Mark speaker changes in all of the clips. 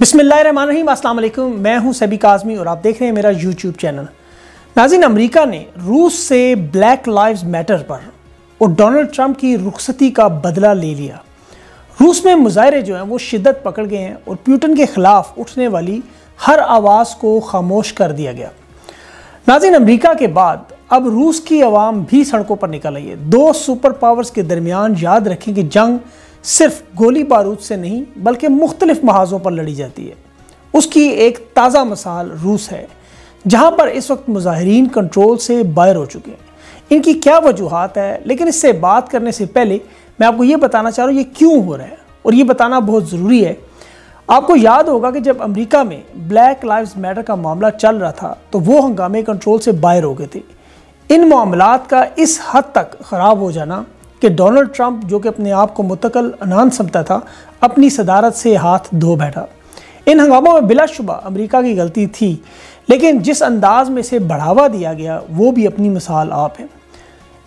Speaker 1: वालेकुम मैं हूँ सभी काजमी और आप देख रहे हैं मेरा यूट्यूब चैनल। नाजिन अमेरिका ने रूस से ब्लैक लाइव्स मैटर पर और डोनाल्ड ट्रंप की रुखसती का बदला ले लिया। रूस में मुजाहरे जो हैं, वो शिद्दत पकड़ गए हैं और प्यूटन के ख़िलाफ़ उठने वाली हर आवाज़ को खामोश कर दिया गया। नाजिन अमरीका के बाद अब रूस की आवाम भी सड़कों पर निकल आई है। दो सुपर पावर्स के दरमियान याद रखें कि जंग सिर्फ़ गोली बारूद से नहीं, बल्कि मुख्तलिफ़ महाजों पर लड़ी जाती है। उसकी एक ताज़ा मिसाल रूस है, जहाँ पर इस वक्त मुजाहरीन कंट्रोल से बाहर हो चुके हैं। इनकी क्या वजूहत है? लेकिन इससे बात करने से पहले मैं आपको ये बताना चाह रहा हूँ, ये क्यों हो रहा है? और ये बताना बहुत ज़रूरी है। आपको याद होगा कि जब अमेरिका में ब्लैक लाइव्स मैटर का मामला चल रहा था तो वो हंगामे कंट्रोल से बाहर हो गए थे। इन मामला का इस हद तक ख़राब हो जाना कि डोनाल्ड ट्रंप, जो कि अपने आप को मुतकल अनान समझता था, अपनी सदारत से हाथ धो बैठा। इन हंगामों में बिलाशुबा अमेरिका की गलती थी, लेकिन जिस अंदाज में इसे बढ़ावा दिया गया, वो भी अपनी मिसाल आप है।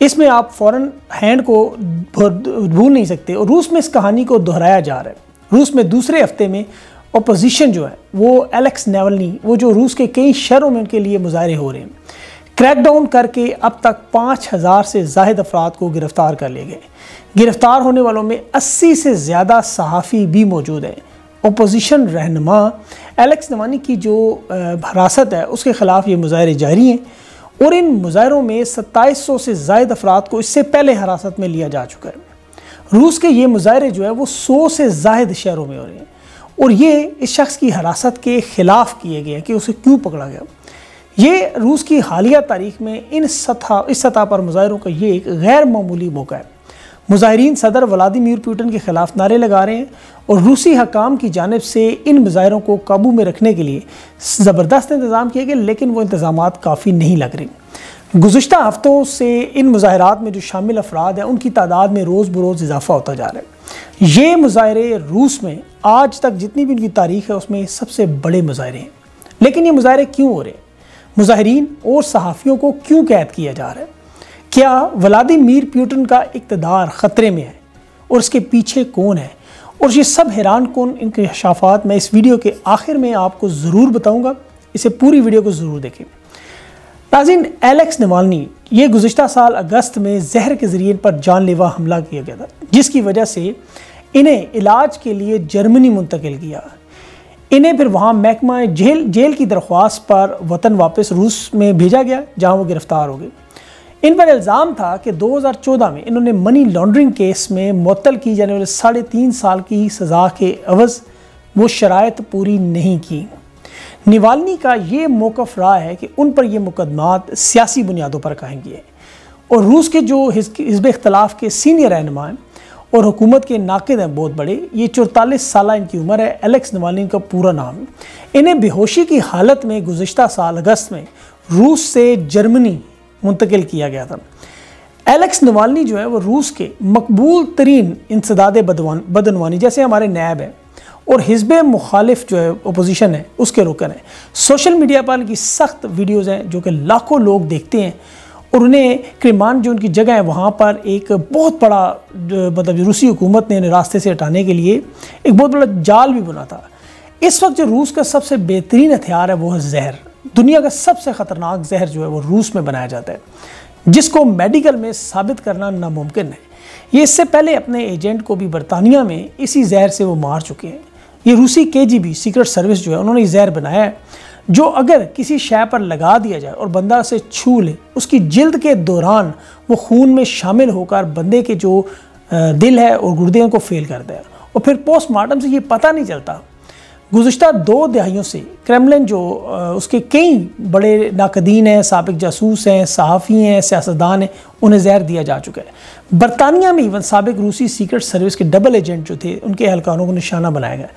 Speaker 1: इसमें आप फ़ौरन हैंड को भूल नहीं सकते और रूस में इस कहानी को दोहराया जा रहा है। रूस में दूसरे हफ़्ते में अपोजिशन जो है, वो एलेक्स नेवलनी, वो जो रूस के कई शहरों में उनके लिए मुजाहरे हो रहे हैं। क्रैकडाउन करके अब तक पाँच हज़ार से जायद अफराद को गिरफ़्तार कर लिए गए। गिरफ़्तार होने वालों में अस्सी से ज़्यादा सहाफ़ी भी मौजूद हैं। अपोजिशन रहनमा एलेक्स नवानी की जो हरासत है, उसके ख़िलाफ़ ये मुजाहरे जारी हैं और इन मुजाहरों में सत्ताईस सौ से जायद अफराद को इससे पहले हरासत में लिया जा चुका है। रूस के ये मुजाहरे जो है वो सौ से जायद शहरों में हो रहे हैं और ये इस शख्स की हरासत के ख़िलाफ़ किए गए हैं कि उसे क्यों पकड़ा गया। ये रूस की हालिया तारीख में इन सतह, इस सतह पर मुजाहरों का ये एक गैर मामूली मौका है। मुजाहरीन सदर व्लादिमीर पुटिन के ख़िलाफ़ नारे लगा रहे हैं और रूसी हकाम की जानब से इन मुजाहरों को काबू में रखने के लिए ज़बरदस्त इंतज़ाम किए गए, लेकिन वो इंतज़ाम काफ़ी नहीं लग रहे। गुज्त हफ्तों से इन मुजाहरात में जो शामिल अफराद हैं, उनकी तादाद में रोज़ बरोज़ इजाफा होता जा रहा है। ये मुजाहरे रूस में आज तक जितनी भी उनकी तारीख है, उसमें सबसे बड़े मुजाहरे हैं। लेकिन ये मुजाहरे क्यों हो रहे हैं? मुजाहरीन और सहाफ़ियों को क्यों कैद किया जा रहा है? क्या व्लादिमीर प्यूटन का इकतदार ख़तरे में है? और उसके पीछे कौन है? और ये सब हैरान कौन इनके इंकशाफात मैं इस वीडियो के आखिर में आपको ज़रूर बताऊँगा। इसे पूरी वीडियो को ज़रूर देखें। नाजिन एलेक्स नवालनी, ये गुज्त साल अगस्त में जहर के ज़रिए पर जानलेवा हमला किया गया था, जिसकी वजह से इन्हें इलाज के लिए जर्मनी मुंतकिल किया। इन्हें फिर वहाँ महकमा जेल जेल की दरख्वास्त पर वतन वापस रूस में भेजा गया, जहाँ वो गिरफ़्तार हो गए। इन पर इल्ज़ाम था कि 2014 में इन्होंने मनी लॉन्ड्रिंग केस में मुतल की जाने वाले साढ़े तीन साल की सज़ा के अवज़ वो शरात पूरी नहीं की। निवालनी का ये मौक़ रहा है कि उन पर यह मुकदमात सियासी बुनियादों पर कहेंगे और रूस के जो हिजब इख्तलाफ के सीनियर रहनमा हैं और हुकूमत के नाकद हैं बहुत बड़े। ये चौतालीस साल इनकी उम्र है। एलेक्स नवालिन का पूरा नाम। इन्हें बेहोशी की हालत में गुजशत साल अगस्त में रूस से जर्मनी मुंतकिल किया गया था। एलेक्स नवालनी जो है, वो रूस के मकबूल तरीन इंसदाद बदनवानी जैसे हमारे नैब है और हिजब मुखालिफ जो है अपोजिशन है, उसके रुकन है। सोशल मीडिया पर इनकी सख्त वीडियोज़ हैं, जो कि लाखों लोग देखते हैं। और उन्हें क्रिमान जो उनकी जगह है, वहाँ पर एक बहुत बड़ा मतलब रूसी हुकूमत ने उन्हें रास्ते से हटाने के लिए एक बहुत बड़ा जाल भी बना था। इस वक्त जो रूस का सबसे बेहतरीन हथियार है, वो है जहर। दुनिया का सबसे ख़तरनाक जहर जो है, वो रूस में बनाया जाता है, जिसको मेडिकल में साबित करना नामुमकिन है। ये इससे पहले अपने एजेंट को भी बरतानिया में इसी जहर से वो मार चुके हैं। ये रूसी के जी बी सीक्रेट सर्विस जो है, उन्होंने जहर बनाया है। जो अगर किसी शय पर लगा दिया जाए और बंदा उसे छू ले, उसकी जल्द के दौरान वो खून में शामिल होकर बंदे के जो दिल है और गुर्दे को फेल कर दे। और फिर पोस्टमार्टम से ये पता नहीं चलता। गुज्त दो दहाइयों से क्रेमलिन जो उसके कई बड़े नाकदीन हैं, सबक जासूस हैं, सहाफ़ी हैं, सियासतदान हैं, उन्हें जहर दिया जा चुका है। बरतानिया में इवन सबक रूसी सीक्रेट सर्विस के डबल एजेंट जो थे, उनके अहलकारों को निशाना बनाया गया।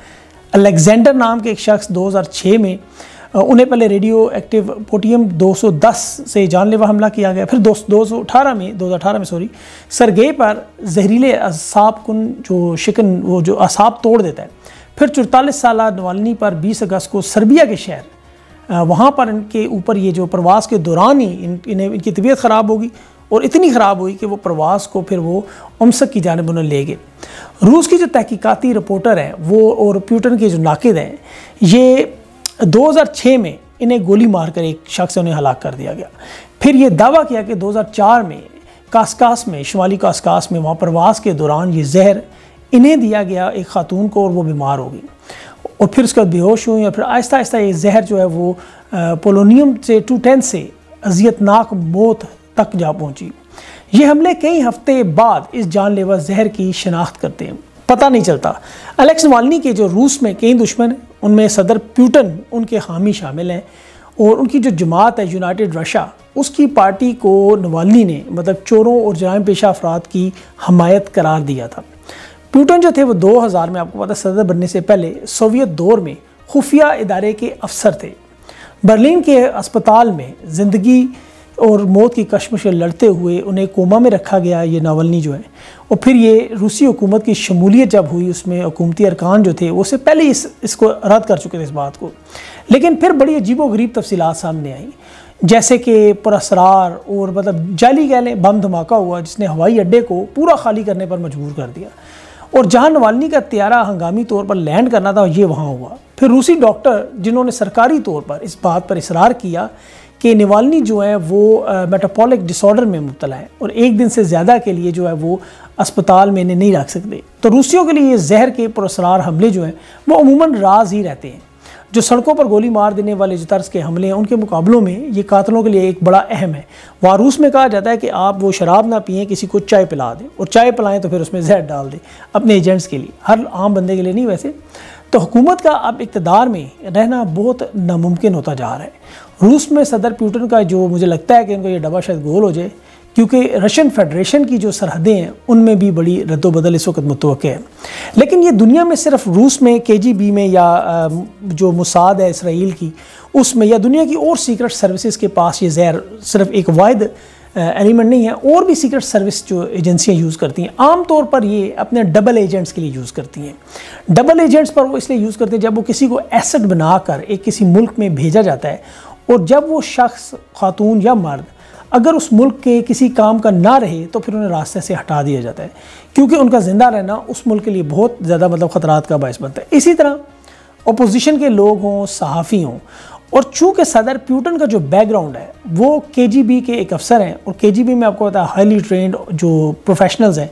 Speaker 1: अलेक्जेंडर नाम के एक शख्स 2006 में उन्हें पहले रेडियो एक्टिव पोटियम 210 से जानलेवा हमला किया गया। फिर दो दो में 2018 में सॉरी सरगे पर जहरीले असाब कन जो शिकन, वो जो असाब तोड़ देता है। फिर चौतालीस साल नवालनी पर 20 अगस्त को सर्बिया के शहर वहाँ पर इनके ऊपर ये जो प्रवास के दौरान ही इन, इन्हें, इनकी तबीयत ख़राब होगी और इतनी ख़राब हुई कि वो प्रवास को फिर वो अमसक की जानब उन्हें ले गए। रूस की जो तहकीकाती रिपोर्टर हैं, वो और प्यूटन के जो नाकिद हैं, ये 2006 में इन्हें गोली मारकर एक शख्स उन्हें हलाक कर दिया गया। फिर ये दावा किया कि 2004 में कासकास में, शुमाली कासकास में वहाँ प्रवास के दौरान ये जहर इन्हें दिया गया एक खातून को और वो बीमार हो गई। और फिर उसके बाद बेहोश हुई और फिर आहिस्ता आहिस्ता ये जहर जो है वो पोलोनियम से, टू टेन से अजियतनाक मौत तक जा पहुँची। ये हमले कई हफ़्ते बाद इस जानलेवा जहर की शनाख्त करते हैं। पता नहीं चलता। अलेक्स नवालनी के जो रूस में कई दुश्मन उनमें सदर प्यूटन उनके हामी शामिल हैं और उनकी जो जमात है, यूनाइटेड रशा उसकी पार्टी को नवालनी ने मतलब चोरों और जराम पेशा अफराद की हमायत करार दिया था। प्यूटन जो थे वो 2000 में, आपको पता सदर बनने से पहले सोवियत दौर में खुफिया इदारे के अफसर थे। बर्लिन के अस्पताल में ज़िंदगी और मौत की कश्मश लड़ते हुए उन्हें कोमा में रखा गया ये नावलनी जो है। और फिर ये रूसी हुकूमत की शमूलियत जब हुई, उसमें हुकूमती अरकान जो थे उससे पहले इस, इसको रद्द कर चुके थे इस बात को। लेकिन फिर बड़ी अजीब व गरीब तफसीत सामने आई। जैसे कि पुरसरार और मतलब जाली कह लें बम धमाका हुआ, जिसने हवाई अड्डे को पूरा खाली करने पर मजबूर कर दिया। और जहाँ नवालनी का त्यारा हंगामी तौर पर लैंड करना था, ये वहाँ हुआ। फिर रूसी डॉक्टर, जिन्होंने सरकारी तौर पर इस बात पर इसरार किया कि निवालनी जो है वो मेटापोलिक डिसऑर्डर में मुबतला है और एक दिन से ज़्यादा के लिए जो है वो अस्पताल में इन्हें नहीं रख सकते। तो रूसियों के लिए जहर के पुरसरार हमले जो हैं, वो अमूमन राज ही रहते हैं। जो सड़कों पर गोली मार देने वाले जो तर्ज के हमले हैं, उनके मुकाबलों में ये कातलों के लिए एक बड़ा अहम है। वारूस में कहा जाता है कि आप वो शराब ना पिए, किसी को चाय पिला दें और चाय पिलाएँ तो फिर उसमें जहर डाल दें, अपने एजेंट्स के लिए। हर आम बंदे के लिए नहीं वैसे। तो हुकूमत का अब इकतदार में रहना बहुत नामुमकिन होता जा रहा है। रूस में सदर प्यूटन का जो मुझे लगता है कि उनका ये डबा शायद गोल हो जाए क्योंकि रशियन फेडरेशन की जो सरहदें हैं, उनमें भी बड़ी रद्दबदल इस वक्त मुतव है। लेकिन ये दुनिया में सिर्फ़ रूस में के में या जो मुसाद है इसराइल की, उसमें या दुनिया की और सीक्रेट सर्विसेज़ के पास ये जहर सिर्फ़ एक वायद एलिमेंट नहीं है, और भी सीक्रेट सर्विस जो एजेंसियाँ यूज़ करती हैं, आम तौर पर ये अपने डबल एजेंट्स के लिए यूज़ करती हैं। डबल एजेंट्स पर वो इसलिए यूज़ करते हैं जब वो किसी को एसेट बनाकर एक किसी मुल्क में भेजा जाता है, और जब वो शख्स, खातून या मर्द अगर उस मुल्क के किसी काम का ना रहे तो फिर उन्हें रास्ते से हटा दिया जाता है। क्योंकि उनका ज़िंदा रहना उस मुल्क के लिए बहुत ज़्यादा मतलब ख़तरात का बायस बनता है। इसी तरह अपोजिशन के लोग हों, सहाफ़ी हों, और चूँकि सदर प्यूटन का जो बैकग्राउंड है, वो के के एक अफसर हैं, और के में आपको पता है हाईली ट्रेंड जो प्रोफेशनल्स हैं,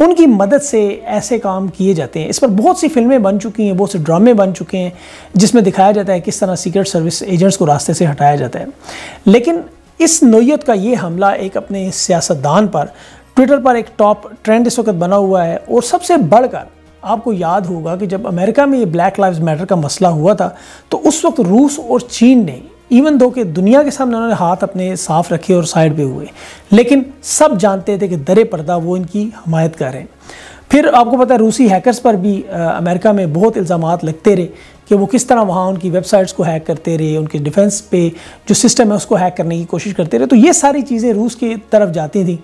Speaker 1: उनकी मदद से ऐसे काम किए जाते हैं। इस पर बहुत सी फ़िल्में बन चुकी हैं, बहुत से ड्रामे बन चुके हैं, जिसमें दिखाया जाता है किस तरह सीक्रेट सर्विस एजेंट्स को रास्ते से हटाया जाता है। लेकिन इस नोयत का ये हमला एक अपने सियासतदान पर, ट्विटर पर एक टॉप ट्रेंड इस वक्त बना हुआ है। और सबसे बढ़कर आपको याद होगा कि जब अमेरिका में ये ब्लैक लाइव्स मैटर का मसला हुआ था तो उस वक्त रूस और चीन ने इवन दो कि दुनिया के सामने उन्होंने हाथ अपने साफ़ रखे और साइड पे हुए, लेकिन सब जानते थे कि दरे पर्दा वो इनकी हमायत कर रहे हैं। फिर आपको पता है, रूसी हैकर्स पर भी अमेरिका में बहुत इल्ज़ाम लगते रहे। कि वो किस तरह वहाँ उनकी वेबसाइट्स को हैक करते रहे, उनके डिफेंस पे जो सिस्टम है उसको हैक करने की कोशिश करते रहे। तो ये सारी चीज़ें रूस की तरफ़ जाती थी।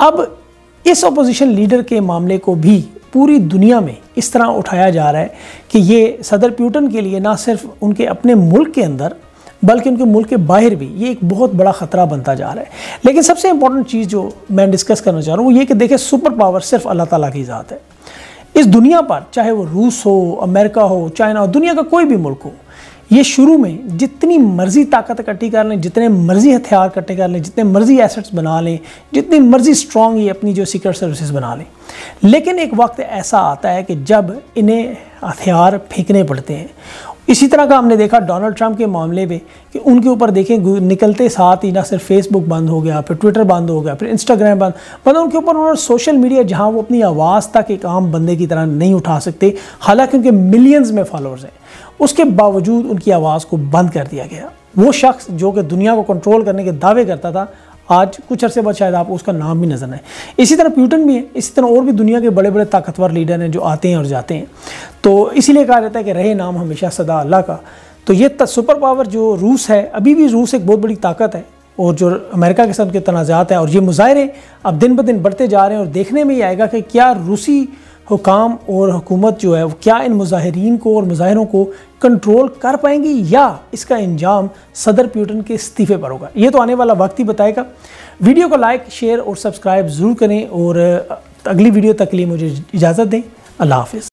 Speaker 1: अब इस अपोजिशन लीडर के मामले को भी पूरी दुनिया में इस तरह उठाया जा रहा है कि ये सदर प्यूटन के लिए ना सिर्फ़ उनके अपने मुल्क के अंदर, बल्कि उनके मुल्क के बाहर भी ये एक बहुत बड़ा ख़तरा बनता जा रहा है। लेकिन सबसे इंपॉर्टेंट चीज़ जो मैं डिस्कस करना चाह रहा हूँ, वो ये कि देखें सुपर पावर सिर्फ़ अल्लाह ताला की ज़ात है। इस दुनिया पर, चाहे वो रूस हो, अमेरिका हो, चाइना हो, दुनिया का कोई भी मुल्क हो, ये शुरू में जितनी मर्ज़ी ताकत इकट्ठी कर लें, जितने मर्ज़ी हथियार इकट्ठे कर लें, जितने मर्ज़ी एसेट्स बना लें, जितनी मर्ज़ी स्ट्रॉन्ग ये अपनी जो सीक्रेट सर्विसेज़ बना लें। लेकिन एक वक्त ऐसा आता है कि जब इन्हें हथियार फेंकने पड़ते हैं इसी तरह का हमने देखा डोनाल्ड ट्रंप के मामले में कि उनके ऊपर देखें निकलते साथ ही ना सिर्फ़ फेसबुक बंद हो गया, फिर ट्विटर बंद हो गया, फिर इंस्टाग्राम बंद मतलब उनके ऊपर उन्होंने सोशल मीडिया जहाँ वो अपनी आवाज़ तक एक आम बंदे की तरह नहीं उठा सकते, हालाँकि उनके मिलियंस में फॉलोअर्स हैं, उसके बावजूद उनकी आवाज़ को बंद कर दिया गया। वो शख्स जो कि दुनिया को कंट्रोल करने के दावे करता था आज कुछ अरसे बाद शायद आपको उसका नाम भी नज़र आए। इसी तरह प्यूटन भी है, इसी तरह और भी दुनिया के बड़े बड़े ताकतवर लीडर हैं जो आते हैं और जाते हैं। तो इसीलिए कहा जाता है कि रहे नाम हमेशा सदा अल्लाह का। तो ये सुपर पावर जो रूस है, अभी भी रूस एक बहुत बड़ी ताकत है और जो अमेरिका के साथ उनके तनाज़ात हैं और ये मुजाहरे अब दिन ब दिन बढ़ते जा रहे हैं और देखने में ये आएगा कि क्या रूसी हुकाम और हुकूमत जो है, वो क्या इन मुजाहरीन को और मुजाहरों को कंट्रोल कर पाएँगी या इसका इंजाम सदर प्यूटन के इस्तीफे पर होगा? ये तो आने वाला वक्त ही बताएगा। वीडियो को लाइक शेयर और सब्सक्राइब ज़रूर करें और अगली वीडियो तक के लिए मुझे इजाज़त दें। अल्लाह हाफिज़।